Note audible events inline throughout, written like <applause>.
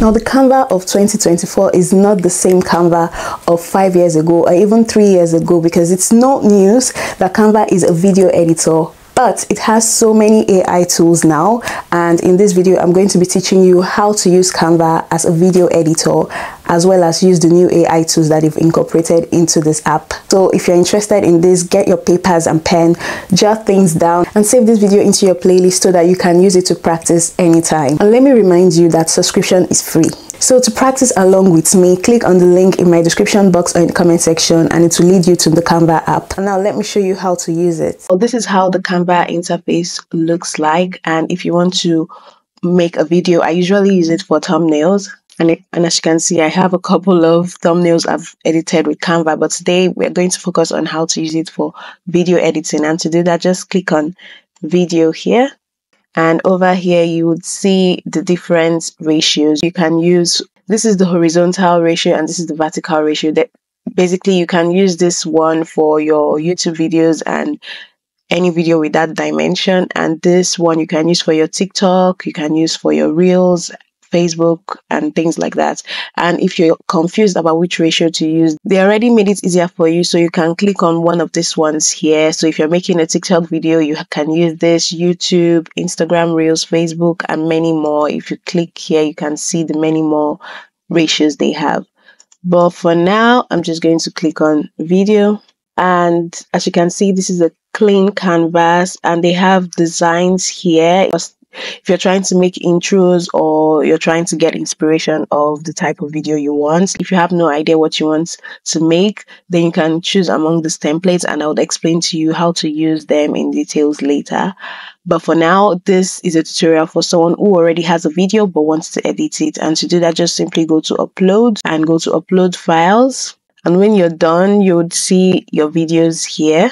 Now the Canva of 2024 is not the same Canva of five years ago or even three years ago because it's not news. That Canva is a video editor but it has so many AI tools now and in this video I'm going to be teaching you how to use Canva as a video editor as well as use the new AI tools that they've incorporated into this app. So if you're interested in this, get your papers and pen, jot things down and save this video into your playlist so that you can use it to practice anytime. And let me remind you that subscription is free. So to practice along with me, click on the link in my description box or in the comment section and it will lead you to the Canva app. And now let me show you how to use it. So this is how the Canva interface looks like and if you want to make a video, I usually use it for thumbnails and, it, and as you can see, I have a couple of thumbnails I've edited with Canva, but today we're going to focus on how to use it for video editing. And to do that, just click on video here. And over here, you would see the different ratios. You can use, this is the horizontal ratio and this is the vertical ratio. That basically you can use this one for your YouTube videos and any video with that dimension and this one you can use for your TikTok, you can use for your reels Facebook and things like that. And if you're confused about which ratio to use, they already made it easier for you. So you can click on one of these ones here. So if you're making a TikTok video, you can use this YouTube, Instagram Reels, Facebook, and many more. If you click here, you can see the many more ratios they have. But for now, I'm just going to click on video. And as you can see, this is a clean canvas and they have designs here if you're trying to make intros or you're trying to get inspiration of the type of video you want, if you have no idea what you want to make, then you can choose among these templates and I'll explain to you how to use them in details later. But for now, this is a tutorial for someone who already has a video but wants to edit it. And to do that, just simply go to upload and go to upload files. And when you're done, you would see your videos here.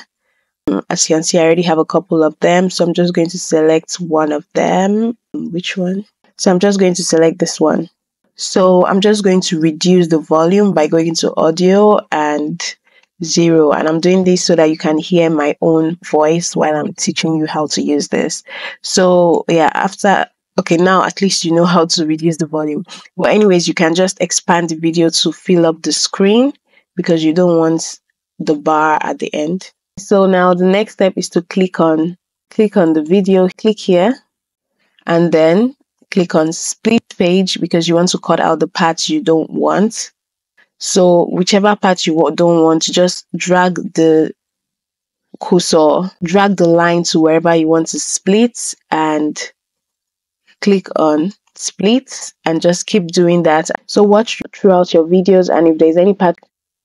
As you can see, I already have a couple of them. So I'm just going to select one of them. Which one? So I'm just going to select this one. So I'm just going to reduce the volume by going into audio and zero. And I'm doing this so that you can hear my own voice while I'm teaching you how to use this. So yeah, after okay now at least you know how to reduce the volume but anyways you can just expand the video to fill up the screen because you don't want the bar at the end so now the next step is to click on click on the video, click here, and then click on split page because you want to cut out the parts you don't want. So whichever part you don't want, just drag the cursor, drag the line to wherever you want to split and click on split and just keep doing that. So watch throughout your videos and if there's any part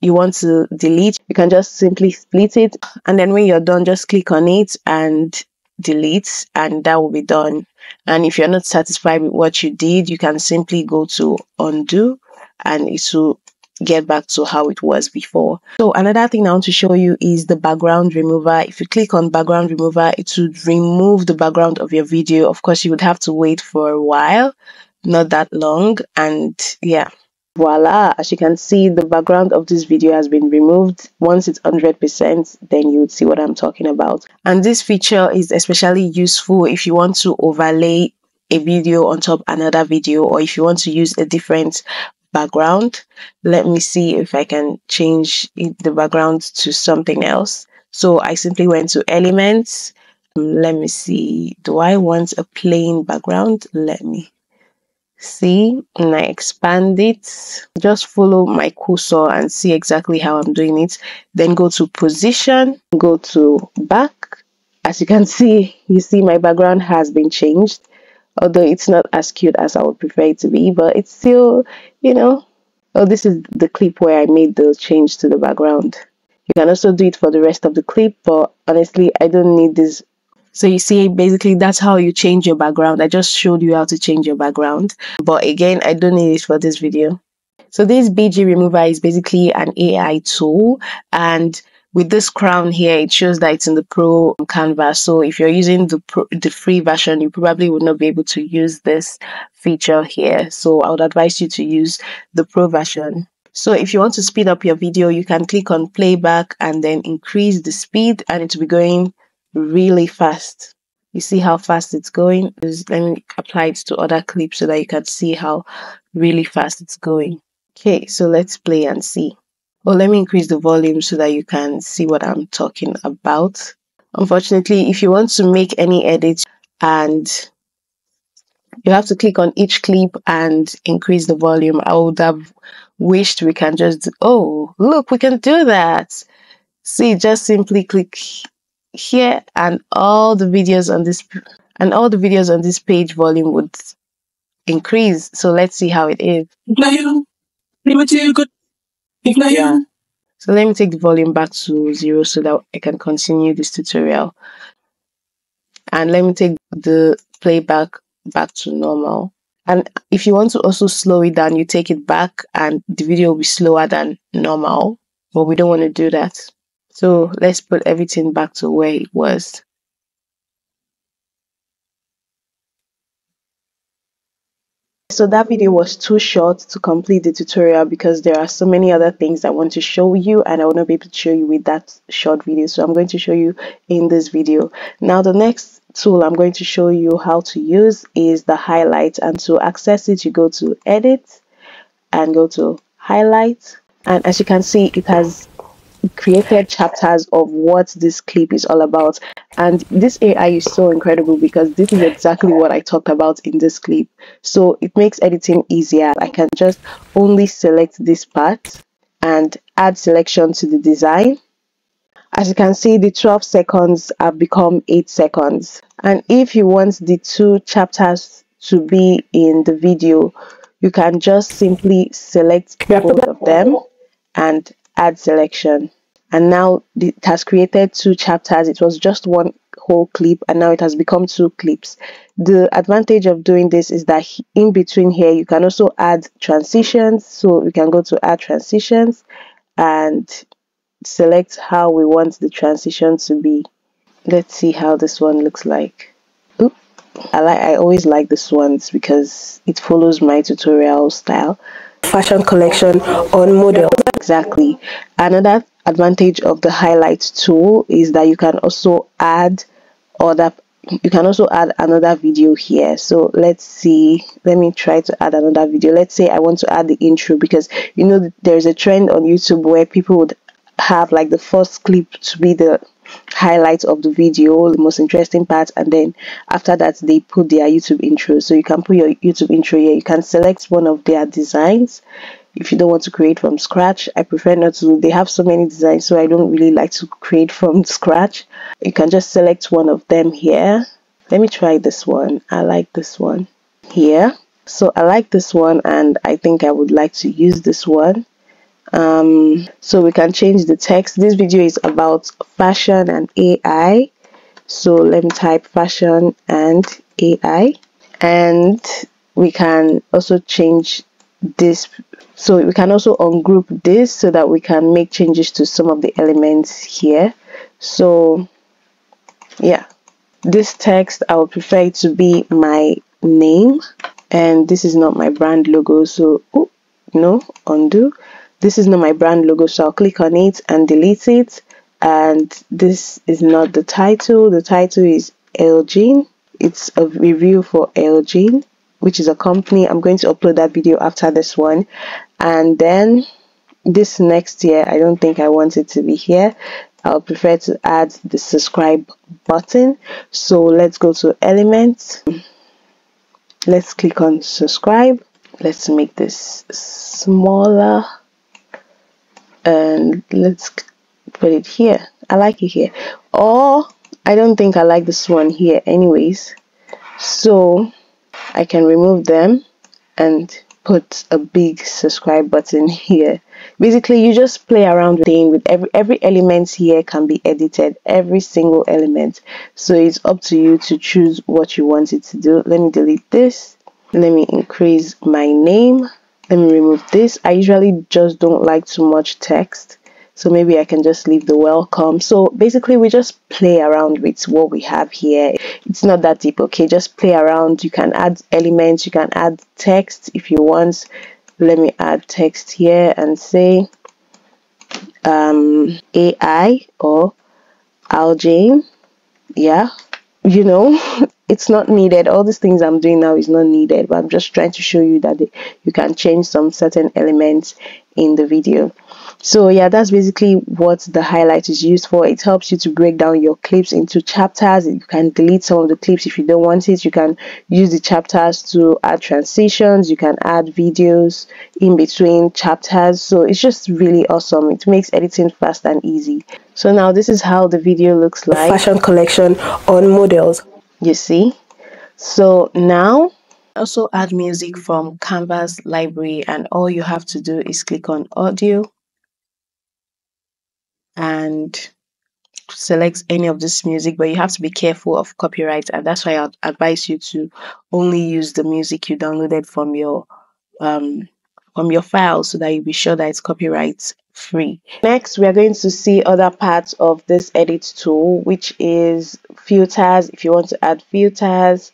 you want to delete, you can just simply split it. And then when you're done, just click on it and delete, and that will be done. And if you're not satisfied with what you did, you can simply go to undo and it will get back to how it was before. So another thing I want to show you is the background remover. If you click on background remover, it would remove the background of your video. Of course, you would have to wait for a while, not that long. And yeah, voila as you can see the background of this video has been removed. Once it's 100% then you would see what i'm talking about. And this feature is especially useful if you want to overlay a video on top another video or if you want to use a different background. Let me see if i can change the background to something else. So i simply went to elements. Let me see. Do i want a plain background? Let me see and I expand it. Just follow my cursor and see exactly how I'm doing it. Then go to position go to back. As you can <laughs> see you see my background has been changed although it's not as cute as I would prefer it to be but it's still you know. Oh this is the clip where I made the change to the background. You can also do it for the rest of the clip but honestly I don't need this so you see, basically that's how you change your background. I just showed you how to change your background. But again, I don't need it for this video. So this BG remover is basically an AI tool and with this crown here, it shows that it's in the pro canvas. So if you're using the pro, the free version, you probably would not be able to use this feature here. So I would advise you to use the pro version. So if you want to speed up your video, you can click on playback and then increase the speed and it will be going really fast. you see how fast it's going? Let me apply it to other clips so that you can see how really fast it's going. Okay so let's play and see. Well let me increase the volume so that you can see what i'm talking about. Unfortunately if you want to make any edits and you have to click on each clip and increase the volume i would have wished we can just oh look we can do that. See just simply click here and all the videos on this and all the videos on this page volume would increase. So let's see how it is. Yeah. So let me take the volume back to zero so that I can continue this tutorial. And let me take the playback back to normal. And if you want to also slow it down, you take it back and the video will be slower than normal. But we don't want to do that. So let's put everything back to where it was. So that video was too short to complete the tutorial because there are so many other things I want to show you and I will not be able to show you with that short video. So I'm going to show you in this video. Now the next tool I'm going to show you how to use is the highlight and to access it you go to edit and go to highlight and as you can see it has created chapters of what this clip is all about. And this AI is so incredible because this is exactly what I talked about in this clip. So it makes editing easier. I can just only select this part and add selection to the design. As you can see, the 12 seconds have become 8 seconds. And if you want the two chapters to be in the video, you can just simply select both of them and add selection. And now it has created two chapters. It was just one whole clip and now it has become two clips. The advantage of doing this is that in between here you can also add transitions. So we can go to add transitions and select how we want the transition to be. Let's see how this one looks like. Oop. I like I always like this ones because it follows my tutorial style fashion collection on model. Exactly. Another advantage of the highlight tool is that you can also add other you can also add another video here. So let's see. Let me try to add another video. Let's say i want to add the intro because you know there's a trend on youtube where people would have like the first clip to be the highlight of the video the most interesting part and then after that they put their youtube intro. So you can put your youtube intro here. You can select one of their designs. If you don't want to create from scratch i prefer not to. They have so many designs so i don't really like to create <laughs> from scratch. You can just select one of them here. Let me try this one. I like this one here. So i like this one and i think i would like to use this one um, so we can change the text. This video is about fashion and ai so let me type fashion and ai and we can also change this. So we can also ungroup this so that we can make changes to some of the elements here. So yeah. This text I would prefer it to be my name. And this is not my brand logo so no undo this is not my brand logo so I'll click on it and delete it. And this is not the title. The title is Elgin it's a review for Elgin which is a company. I'm going to upload that video after this one. And then this next year i don't think i want it to be here. I'll prefer to add the subscribe button. So let's go to elements let's click on subscribe. Let's make this smaller and let's put it here. I like it here. Or i don't think i like this one here anyways. So I can remove them and put a big subscribe button here. Basically you just play around with thing with every every element here can be edited every single element. So it's up to you to choose what you want it to do. Let me delete this. Let me increase my name let me remove this. I usually just don't like too much text so maybe I can just leave the welcome. So basically we just play around with what we have here. It's not that deep okay? Just play around. You can add elements. You can add text if you want. Let me add text here and say um, AI or Aljane yeah you know <laughs> it's not needed. All these things i'm doing now is not needed but i'm just trying to show you that you can change some certain elements in the video. So yeah that's basically what the highlight is used for. It helps you to break down your clips into chapters. You can delete some of the clips if you don't want it. You can use the chapters to add transitions. You can add videos in between chapters. So it's just really awesome. It makes editing fast and easy. So now this is how the video looks like. Fashion collection on models you see? So now also add music from Canva's library and all you have to do is click on audio and select any of this music but you have to be careful of copyright and that's why i advise you to only use the music you downloaded from your um from your file so that you'll be sure that it's copyright free. Next we are going to see other parts of this edit tool which is filters. If you want to add filters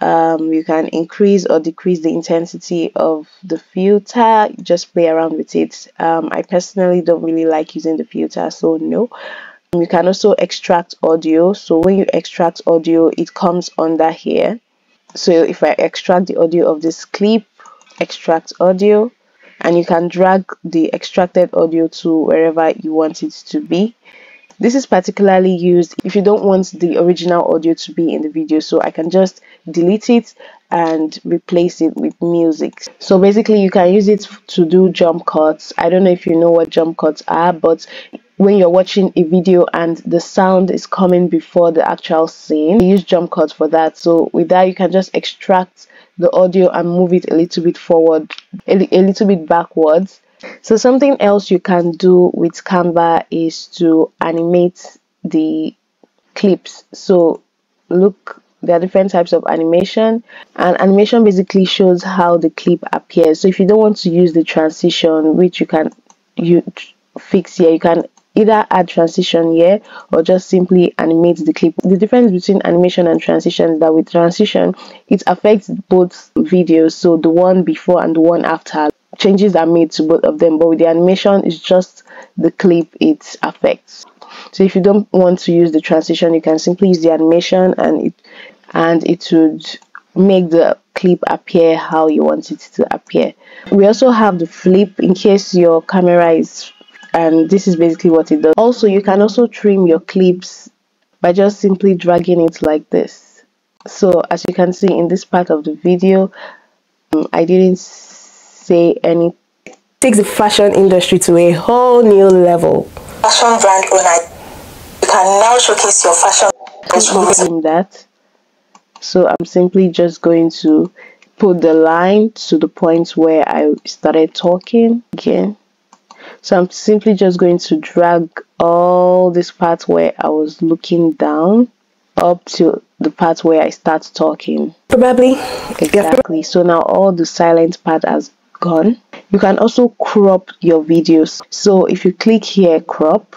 um, you can increase or decrease the intensity of the filter. Just play around with it. Um, I personally don't really like using the filter so no. You can also extract audio. So when you extract audio it comes under here. So if I extract the audio of this clip extract audio and you can drag the extracted audio to wherever you want it to be. This is particularly used if you don't want the original audio to be in the video so I can just delete it and replace it with music. So basically you can use it to do jump cuts. I don't know if you know what jump cuts are but when you're watching a video and the sound is coming before the actual scene you use jump cuts for that. So with that you can just extract the audio and move it a little bit forward a, a little bit backwards so something else you can do with Canva is to animate the clips. So look, there are different types of animation and animation basically shows how the clip appears. So if you don't want to use the transition, which you can you fix here, you can either add transition here or just simply animate the clip. The difference between animation and transition is that with transition it affects both videos so the one before and the one after. Changes are made to both of them but with the animation it's just the clip it affects. So if you don't want to use the transition you can simply use the animation and it and it would make the clip appear how you want it to appear. We also have the flip in case your camera is and this is basically what it does. Also you can also trim your clips by just simply dragging it like this. So as you can see in this part of the video um, I didn't say any. Takes the fashion industry to a whole new level. Fashion brand owner you can now showcase your fashion. In that. So I'm simply just going to put the line to the point where I started talking. Again so I'm simply just going to drag all this part where I was looking down up to the part where I start talking. Probably. Exactly. So now all the silent part has gone. You can also crop your videos. So if you click here, crop,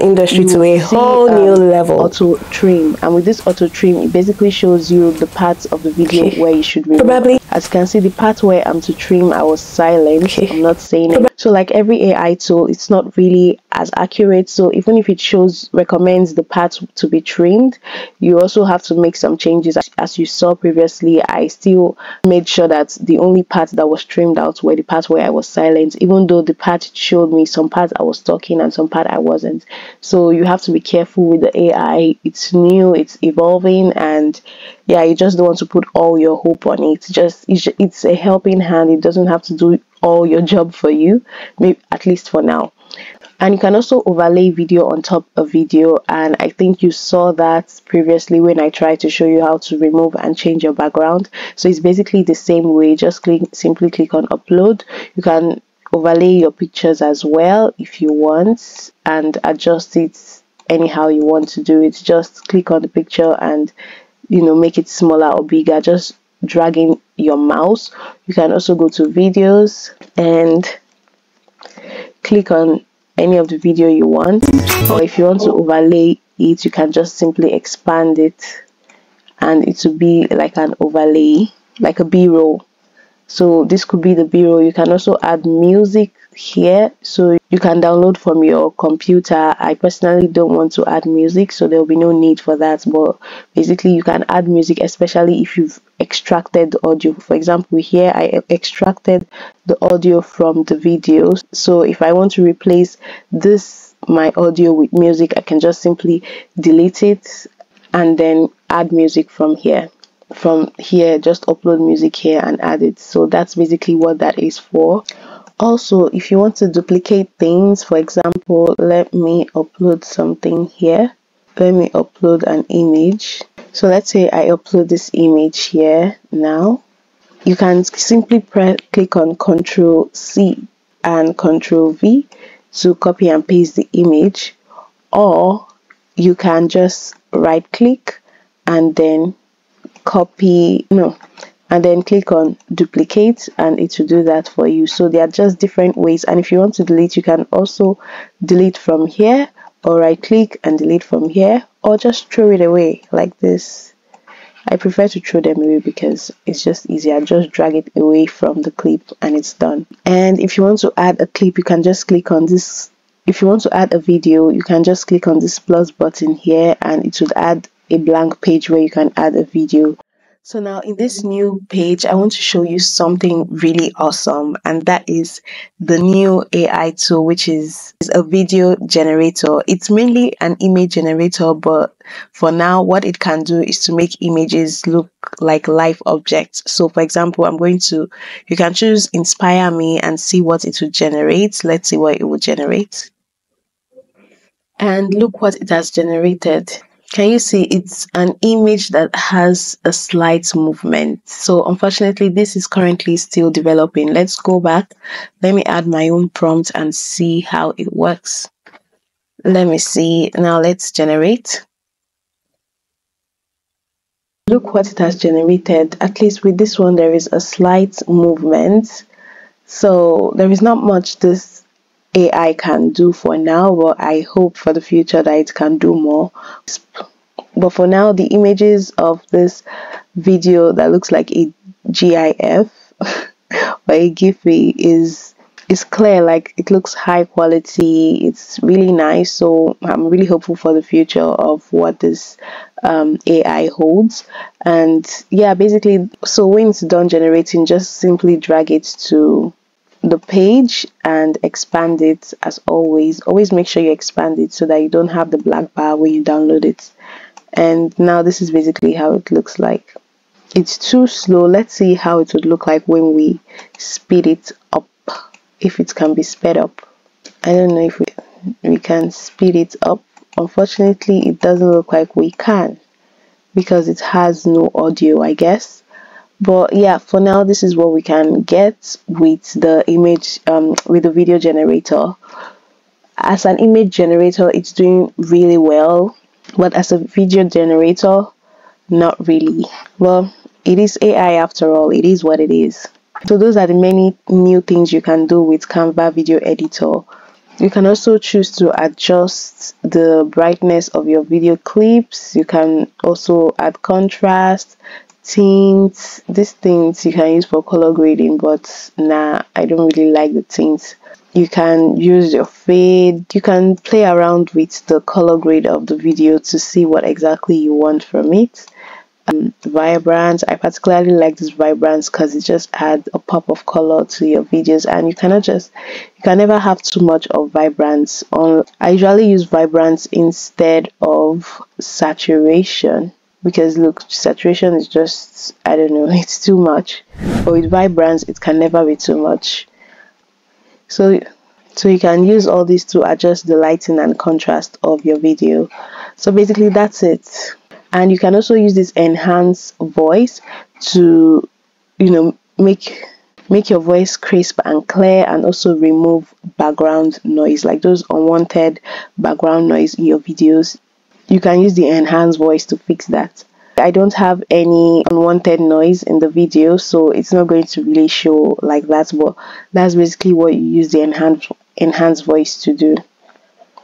industry to a whole um, new level auto trim and with this auto trim it basically shows you the parts of the video okay. where you should remove. probably as you can see the part where i'm to trim i was silent okay. i'm not saying it so like every ai tool it's not really as accurate. So even if it shows recommends the part to be trimmed you also have to make some changes. As you saw previously i still made sure that the only part that was trimmed out were the parts where i was silent even though the part showed me some parts i was talking and some part i wasn't. So you have to be careful with the ai it's new it's evolving and yeah you just don't want to put all your hope on it. Just it's, it's a helping hand. It doesn't have to do all your job for you maybe at least for now and you can also overlay video on top of video. And i think you saw that previously when i tried to show you how to remove and change your background. So it's basically the same way. Just click simply click on upload. You can overlay your pictures as well if you want and adjust it anyhow you want to do it. Just click on the picture and you know make it smaller or bigger. Just dragging your mouse. You can also go to videos and click on any of the video you want or if you want to overlay it you can just simply expand it and it will be like an overlay like a b-roll. So this could be the b-roll. You can also add music here so you can download from your computer. I personally don't want to add music so there will be no need for that but basically you can add music especially if you've extracted the audio. For example here i extracted the audio from the videos so if i want to replace this my audio with music i can just simply delete it and then add music from here from here just upload music here and add it. So that's basically what that is for also if you want to duplicate things for example let me upload something here. Let me upload an image. So let's say i upload this image here now. You can simply press click on ctrl c and ctrl v to copy and paste the image. Or you can just right click and then copy no and then click on duplicate and it will do that for you. So there are just different ways and if you want to delete you can also delete from here or right click and delete from here or just throw it away like this. I prefer to throw them away because it's just easier. Just drag it away from the clip and it's done. And if you want to add a clip you can just click on this. If you want to add a video you can just click on this plus button here and it would add a blank page where you can add a video so now in this new page, I want to show you something really awesome and that is the new AI tool, which is, is a video generator. It's mainly an image generator, but for now, what it can do is to make images look like live objects. So for example, I'm going to, you can choose inspire me and see what it will generate. Let's see what it will generate. And look what it has generated. Can you see it's an image that has a slight movement? So unfortunately, this is currently still developing. Let's go back. Let me add my own prompt and see how it works. Let me see. Now let's generate. Look what it has generated. At least with this one, there is a slight movement. So there is not much this AI can do for now, but I hope for the future that it can do more. But for now, the images of this video that looks like a GIF <laughs> or a Giphy is is clear. Like it looks high quality. It's really nice. So i'm really hopeful for the future of what this um, ai holds. And yeah basically so when it's done generating just simply drag it to the page and expand it as always. Always make sure you expand it so that you don't have the black bar when you download it. And now this is basically how it looks like. It's too slow. Let's see how it would look like when we speed it up if it can be sped up. I don't know if we, we can speed it up. Unfortunately it doesn't look like we can because it has no audio i guess but yeah for now this is what we can get with the image um, with the video generator. As an image generator it's doing really well but as a video generator not really. Well it is ai after all. It is what it is. So those are the many new things you can do with canva video editor. You can also choose to adjust the brightness of your video clips. You can also add contrast tints these things you can use for color grading but nah i don't really like the tints you can use your fade. You can play around with the color grade of the video to see what exactly you want from it. Um, vibrant i particularly like this vibrance because it just adds a pop of color to your videos and you cannot just you can never have too much of vibrance on i usually use vibrance instead of saturation because look saturation is just i don't know <laughs> it's too much. But with vibrance it can never be too much. So so you can use all these to adjust the lighting and contrast of your video. So basically that's it. And you can also use this enhance voice to you know make make your voice crisp and clear and also remove background noise like those unwanted background noise in your videos you can use the enhanced voice to fix that. I don't have any unwanted noise in the video so it's not going to really show like that but that's basically what you use the enhanced enhanced voice to do.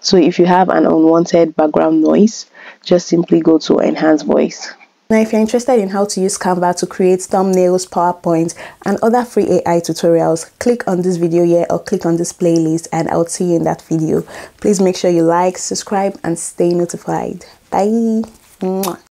So if you have an unwanted background noise just simply go to enhance voice Now, if you're interested in how to use Canva to create thumbnails, PowerPoint, and other free AI tutorials, click on this video here or click on this playlist and I'll see you in that video. Please make sure you like, subscribe, and stay notified. Bye. Mwah.